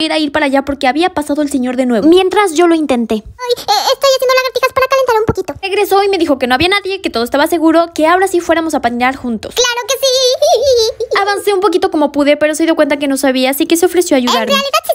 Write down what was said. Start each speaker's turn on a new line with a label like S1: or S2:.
S1: era ir para allá porque había pasado el señor de nuevo.
S2: Mientras yo lo intenté.
S3: Ay, eh, estoy haciendo lagartijas para calentar un poquito.
S1: Regresó y me dijo que no había nadie, que todo estaba seguro, que ahora sí fuéramos a patinar juntos.
S3: ¡Claro que sí!
S1: Avancé un poquito como pude, pero se dio cuenta que no sabía, así que se ofreció a
S3: En realidad sí